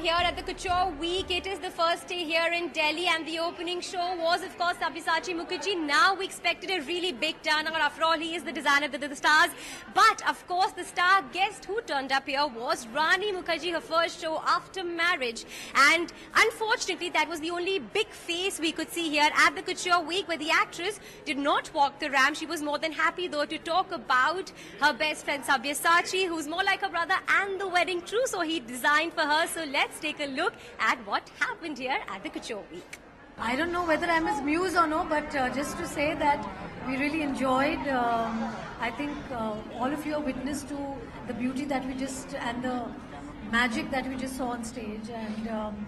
Here at the Couture Week. It is the first day here in Delhi, and the opening show was, of course, Sabyasachi Mukherjee. Now we expected a really big turnout. After all, he is the designer of the, the stars. But, of course, the star guest who turned up here was Rani Mukerji, her first show after marriage. And unfortunately, that was the only big face we could see here at the Couture Week, where the actress did not walk the ramp. She was more than happy, though, to talk about her best friend Sabyasachi, who's more like her brother, and the wedding trousseau he designed for her. So let's take a look at what happened here at the Couture Week. I don't know whether I'm his muse or no, but uh, just to say that we really enjoyed. Um, I think uh, all of you are witness to the beauty that we just and the magic that we just saw on stage. And um,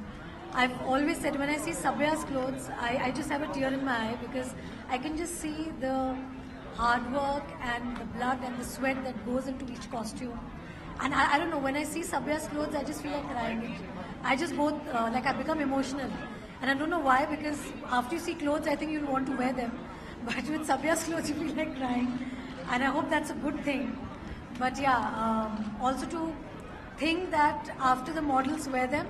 I've always said when I see Sabya's clothes, I, I just have a tear in my eye because I can just see the hard work and the blood and the sweat that goes into each costume. And I, I don't know, when I see Sabya's clothes, I just feel like crying. I just both, uh, like I become emotional. And I don't know why, because after you see clothes, I think you'll want to wear them. But with Sabya's clothes, you feel like crying. And I hope that's a good thing. But yeah, um, also to think that after the models wear them,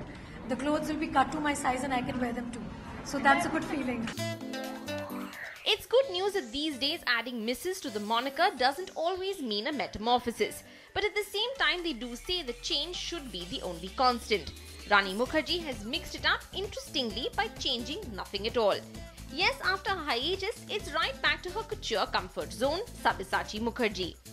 the clothes will be cut to my size and I can wear them too. So that's a good feeling. It's good news that these days adding Mrs. to the moniker doesn't always mean a metamorphosis. But at the same time, they do say that change should be the only constant. Rani Mukerji has mixed it up interestingly by changing nothing at all. Yes, after a hiatus, it's right back to her couture comfort zone, Sabyasachi Mukherjee.